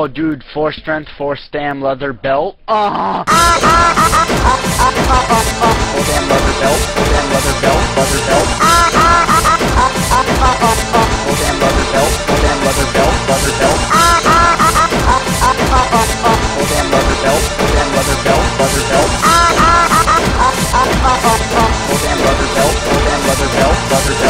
Oh, dude, 4 strength, 4 stam, leather belt. Ah! Oh. Hold on, leather belt. Hold on, leather belt. Leather belt. Hold on, leather belt. Hold on, leather belt. Leather belt. Hold on, leather belt. Hold on, leather belt. Leather belt. Hold on, leather belt. Hold on, leather belt. Leather belt.